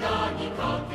何か